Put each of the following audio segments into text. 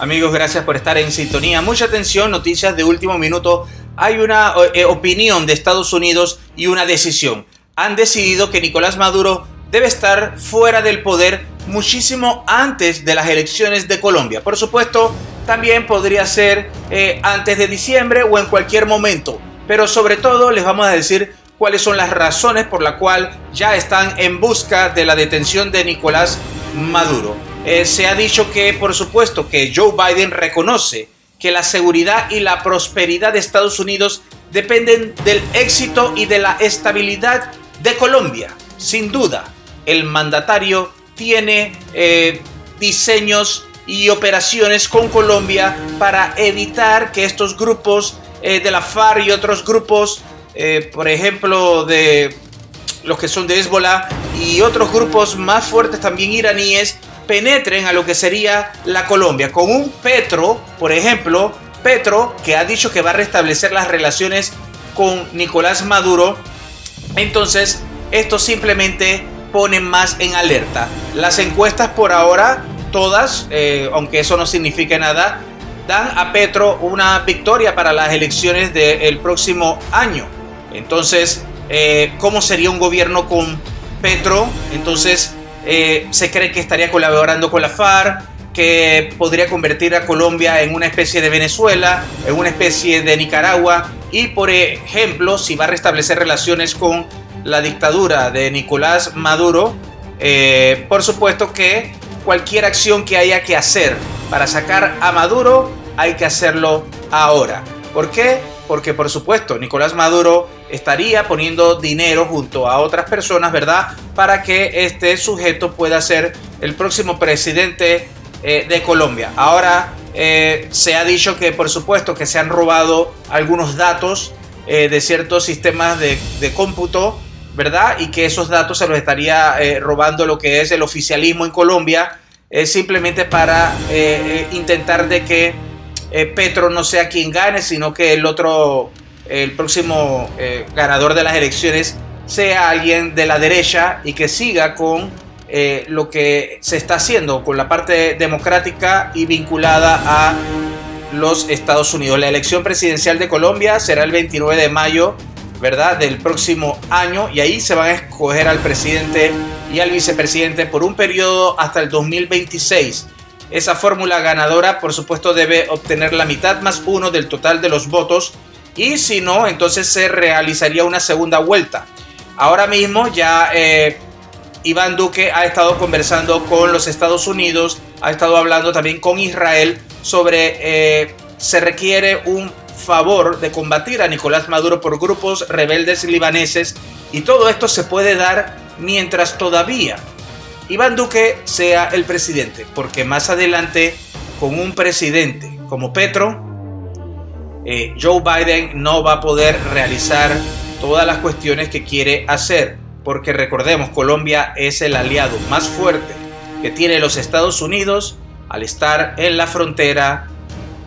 Amigos, gracias por estar en sintonía. Mucha atención, noticias de último minuto. Hay una eh, opinión de Estados Unidos y una decisión. Han decidido que Nicolás Maduro debe estar fuera del poder muchísimo antes de las elecciones de Colombia. Por supuesto, también podría ser eh, antes de diciembre o en cualquier momento. Pero sobre todo les vamos a decir cuáles son las razones por la cual ya están en busca de la detención de Nicolás Maduro. Eh, se ha dicho que, por supuesto, que Joe Biden reconoce que la seguridad y la prosperidad de Estados Unidos dependen del éxito y de la estabilidad de Colombia. Sin duda, el mandatario tiene eh, diseños y operaciones con Colombia para evitar que estos grupos eh, de la FARC y otros grupos, por ejemplo, de los que son de Hezbollah y otros grupos más fuertes también iraníes, penetren a lo que sería la Colombia. Con un Petro, por ejemplo, Petro que ha dicho que va a restablecer las relaciones con Nicolás Maduro, entonces esto simplemente pone más en alerta. Las encuestas por ahora, todas, eh, aunque eso no signifique nada, dan a Petro una victoria para las elecciones del próximo año. Entonces, eh, ¿cómo sería un gobierno con Petro? Entonces, eh, se cree que estaría colaborando con la FARC, que podría convertir a Colombia en una especie de Venezuela, en una especie de Nicaragua, y por ejemplo, si va a restablecer relaciones con la dictadura de Nicolás Maduro, eh, por supuesto que cualquier acción que haya que hacer para sacar a Maduro, hay que hacerlo ahora. ¿Por qué? Porque por supuesto Nicolás Maduro estaría poniendo dinero junto a otras personas, ¿verdad? Para que este sujeto pueda ser el próximo presidente eh, de Colombia. Ahora eh, se ha dicho que por supuesto que se han robado algunos datos eh, de ciertos sistemas de, cómputo, ¿verdad? Y que esos datos se los estaría robando lo que es el oficialismo en Colombia, simplemente para intentar de que Petro no sea quien gane, sino que el otro el próximo eh, ganador de las elecciones sea alguien de la derecha y que siga con eh, lo que se está haciendo con la parte democrática y vinculada a los Estados Unidos. La elección presidencial de Colombia será el 29 de mayo, ¿verdad? Del próximo año y ahí se van a escoger al presidente y al vicepresidente por un periodo hasta el 2026. Esa fórmula ganadora, por supuesto, debe obtener la mitad más uno del total de los votos y si no, entonces se realizaría una segunda vuelta. Ahora mismo ya eh, Iván Duque ha estado conversando con los Estados Unidos, ha estado hablando también con Israel sobre eh, se requiere un favor de combatir a Nicolás Maduro por grupos rebeldes libaneses y todo esto se puede dar mientras todavía Iván Duque sea el presidente, porque más adelante con un presidente como Petro eh, Joe Biden no va a poder realizar todas las cuestiones que quiere hacer, porque recordemos, Colombia es el aliado más fuerte que tiene los Estados Unidos al estar en la frontera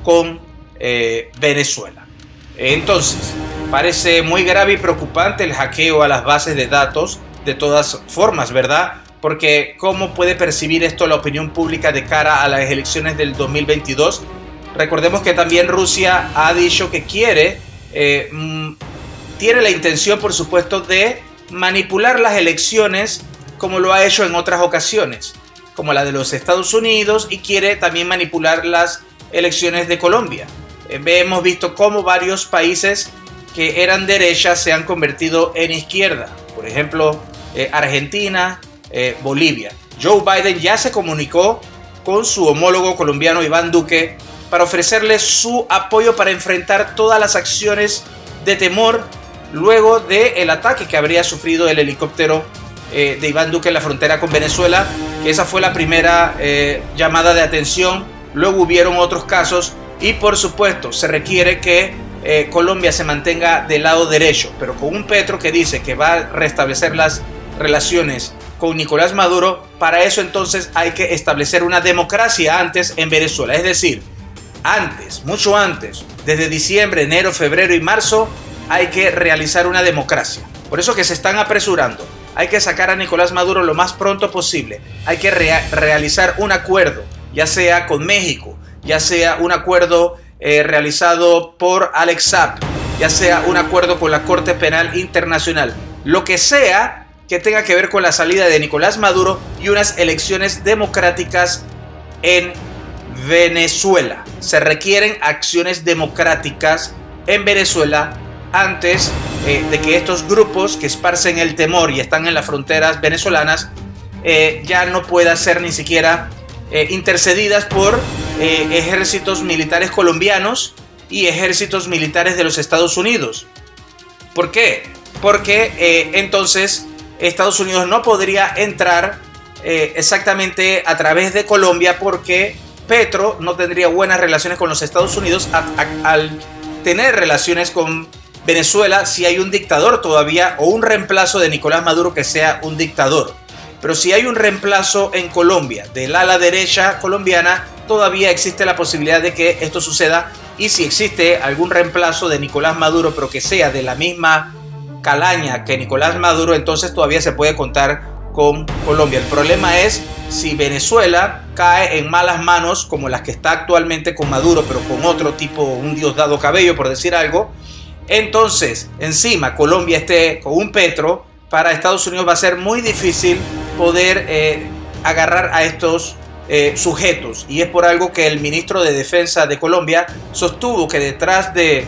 con eh, Venezuela. Entonces, parece muy grave y preocupante el hackeo a las bases de datos de todas formas, ¿verdad? Porque ¿cómo puede percibir esto la opinión pública de cara a las elecciones del 2022? Recordemos que también Rusia ha dicho que quiere, eh, mm, tiene la intención, por supuesto, de manipular las elecciones como lo ha hecho en otras ocasiones, como la de los Estados Unidos, y quiere también manipular las elecciones de Colombia. Eh, hemos visto cómo varios países que eran derechas se han convertido en izquierda, por ejemplo, eh, Argentina, Bolivia. Joe Biden ya se comunicó con su homólogo colombiano Iván Duque para ofrecerle su apoyo para enfrentar todas las acciones de temor luego del ataque que habría sufrido el helicóptero eh, de Iván Duque en la frontera con Venezuela, esa fue la primera eh, llamada de atención. Luego hubieron otros casos y por supuesto se requiere que eh, Colombia se mantenga del lado derecho, pero con un Petro que dice que va a restablecer las relaciones con Nicolás Maduro, para eso entonces hay que establecer una democracia antes en Venezuela, es decir, antes, mucho antes, desde diciembre, enero, febrero y marzo, hay que realizar una democracia. Por eso que se están apresurando. Hay que sacar a Nicolás Maduro lo más pronto posible. Hay que realizar un acuerdo ya sea con México, ya sea un acuerdo eh, realizado por Alex Saab, ya sea un acuerdo con la Corte Penal Internacional, lo que sea que tenga que ver con la salida de Nicolás Maduro y unas elecciones democráticas en Venezuela. Se requieren acciones democráticas en Venezuela antes eh, de que estos grupos que esparcen el temor y están en las fronteras venezolanas eh, ya no puedan ser ni siquiera eh, intercedidas por ejércitos militares colombianos y ejércitos militares de los Estados Unidos. ¿Por qué? Porque entonces Estados Unidos no podría entrar exactamente a través de Colombia porque Petro no tendría buenas relaciones con los Estados Unidos al tener relaciones con Venezuela si hay un dictador todavía o un reemplazo de Nicolás Maduro que sea un dictador. Pero si hay un reemplazo en Colombia del ala derecha colombiana, todavía existe la posibilidad de que esto suceda. Y si existe algún reemplazo de Nicolás Maduro, pero que sea de la misma calaña que Nicolás Maduro, entonces todavía se puede contar con Colombia. El problema es si Venezuela cae en malas manos como las que está actualmente con Maduro, pero con otro tipo, un Diosdado Cabello, por decir algo, entonces, encima Colombia esté con un petro, para Estados Unidos va a ser muy difícil poder eh, agarrar a estos eh, sujetos. Y es por algo que el ministro de Defensa de Colombia sostuvo que detrás de,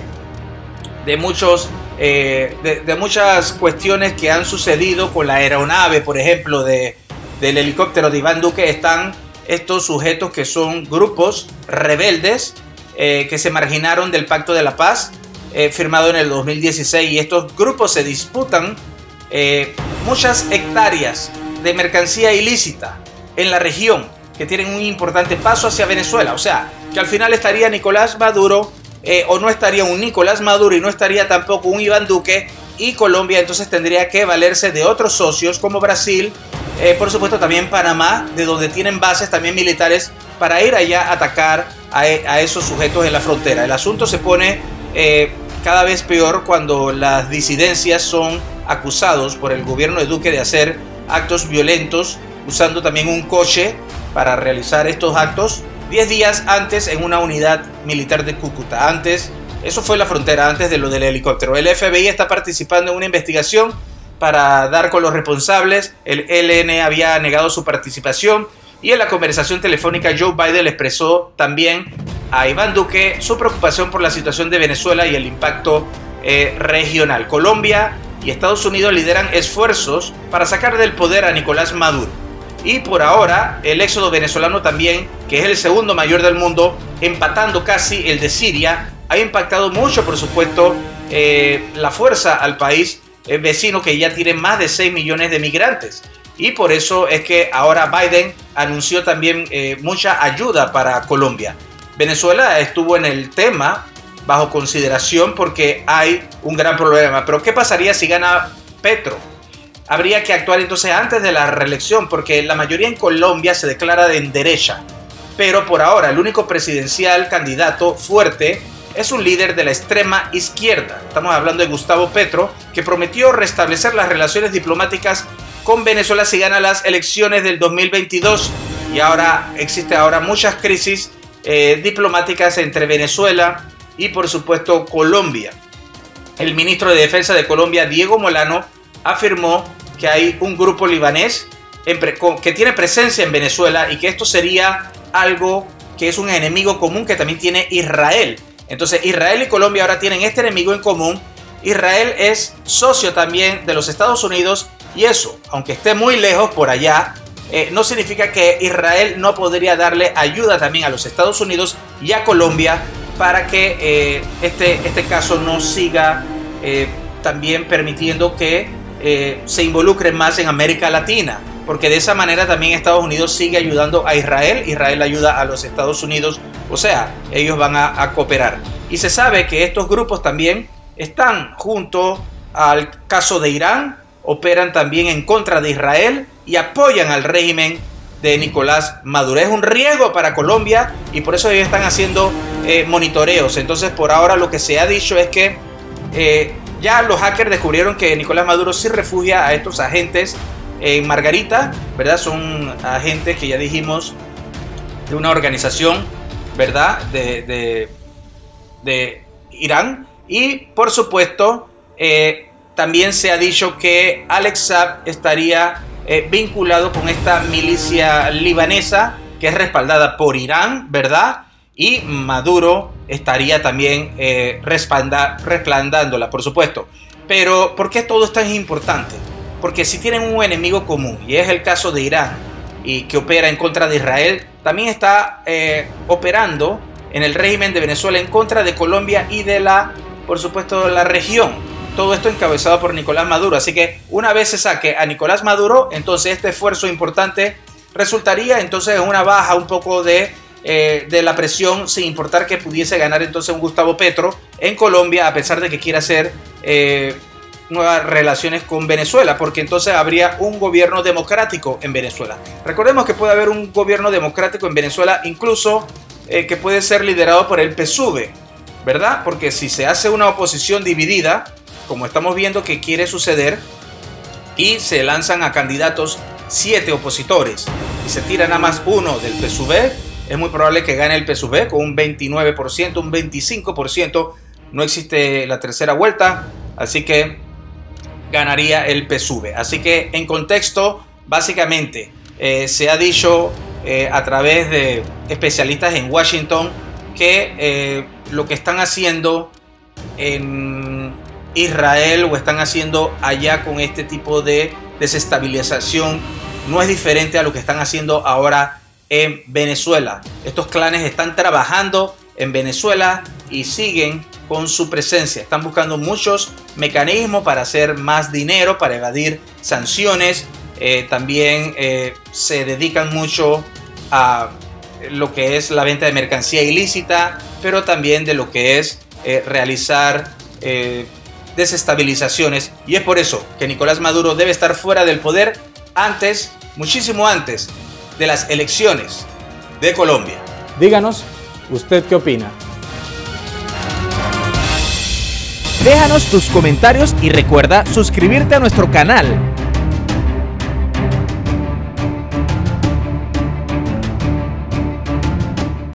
de muchos, eh, de, muchas cuestiones que han sucedido con la aeronave, por ejemplo, de, del helicóptero de Iván Duque, están estos sujetos que son grupos rebeldes que se marginaron del Pacto de la Paz eh, firmado en el 2016 y estos grupos se disputan eh, muchas hectáreas de mercancía ilícita en la región que tienen un importante paso hacia Venezuela. O sea, que al final estaría Nicolás Maduro eh, o no estaría un Nicolás Maduro y no estaría tampoco un Iván Duque y Colombia entonces tendría que valerse de otros socios como Brasil, por supuesto también Panamá, de donde tienen bases también militares para ir allá a atacar a, a esos sujetos en la frontera. El asunto se pone cada vez peor cuando las disidencias son acusados por el gobierno de Duque de hacer actos violentos usando también un coche para realizar estos actos 10 días antes en una unidad militar de Cúcuta. Antes, eso fue la frontera, antes de lo del helicóptero. El FBI está participando en una investigación para dar con los responsables. El LN había negado su participación y en la conversación telefónica Joe Biden expresó también a Iván Duque su preocupación por la situación de Venezuela y el impacto eh, regional. Colombia y Estados Unidos lideran esfuerzos para sacar del poder a Nicolás Maduro. Y por ahora, el éxodo venezolano también, que es el segundo mayor del mundo, empatando casi el de Siria, ha impactado mucho, por supuesto, eh, la fuerza al país eh, vecino que ya tiene más de 6 millones de migrantes. Y por eso es que ahora Biden anunció también mucha ayuda para Colombia. Venezuela estuvo en el tema bajo consideración porque hay un gran problema. Pero ¿qué pasaría si gana Petro? Habría que actuar entonces antes de la reelección porque la mayoría en Colombia se declara de derecha. Pero por ahora el único presidencial candidato fuerte es un líder de la extrema izquierda. Estamos hablando de Gustavo Petro, que prometió restablecer las relaciones diplomáticas con Venezuela si gana las elecciones del 2022. Y ahora existe ahora muchas crisis eh, diplomáticas entre Venezuela y por supuesto Colombia. El ministro de Defensa de Colombia, Diego Molano, afirmó que hay un grupo libanés que tiene presencia en Venezuela y que esto sería algo que es un enemigo común que también tiene Israel. Entonces Israel y Colombia ahora tienen este enemigo en común. Israel es socio también de los Estados Unidos y eso, aunque esté muy lejos por allá, eh, no significa que Israel no podría darle ayuda también a los Estados Unidos y a Colombia para que eh, este, este caso no siga eh, también permitiendo que se involucre más en América Latina, porque de esa manera también Estados Unidos sigue ayudando a Israel, Israel ayuda a los Estados Unidos, o sea, ellos van a, a cooperar. Y se sabe que estos grupos también están junto al caso de Irán, operan también en contra de Israel y apoyan al régimen de Nicolás Maduro. Es un riesgo para Colombia y por eso ellos están haciendo eh, monitoreos. Entonces por ahora lo que se ha dicho es que eh, ya los hackers descubrieron que Nicolás Maduro sí refugia a estos agentes en Margarita, ¿verdad? Son agentes que ya dijimos de una organización, ¿verdad? De, de, Irán. Y por supuesto, eh, también se ha dicho que Alex Saab estaría eh, vinculado con esta milicia libanesa que es respaldada por Irán, ¿verdad? Y Maduro estaría también eh, respaldándola, por supuesto. Pero, ¿por qué todo esto es importante? Porque si tienen un enemigo común, y es el caso de Irán, y que opera en contra de Israel, también está eh, operando en el régimen de Venezuela en contra de Colombia y de la, por supuesto, la región. Todo esto encabezado por Nicolás Maduro. Así que una vez se saque a Nicolás Maduro, entonces este esfuerzo importante resultaría entonces en una baja un poco de, eh, de la presión, sin importar que pudiese ganar entonces un Gustavo Petro en Colombia, a pesar de que quiera hacer eh, nuevas relaciones con Venezuela, porque entonces habría un gobierno democrático en Venezuela. Recordemos que puede haber un gobierno democrático en Venezuela, incluso eh, que puede ser liderado por el PSUV, ¿verdad? Porque si se hace una oposición dividida, como estamos viendo que quiere suceder, y se lanzan a candidatos siete opositores y se tira nada más uno del PSUV, es muy probable que gane el PSUV con un 29%, un 25%. No existe la tercera vuelta, así que ganaría el PSUV. Así que en contexto, básicamente eh, se ha dicho eh, a través de especialistas en Washington que eh, lo que están haciendo en Israel o están haciendo allá con este tipo de desestabilización no es diferente a lo que están haciendo ahora en Venezuela. Estos clanes están trabajando en Venezuela y siguen con su presencia. Están buscando muchos mecanismos para hacer más dinero, para evadir sanciones. Eh, también eh, se dedican mucho a lo que es la venta de mercancía ilícita, pero también de lo que es eh, realizar desestabilizaciones. Y es por eso que Nicolás Maduro debe estar fuera del poder antes, muchísimo antes de las elecciones de Colombia. Díganos, ¿usted qué opina? Déjanos tus comentarios y recuerda suscribirte a nuestro canal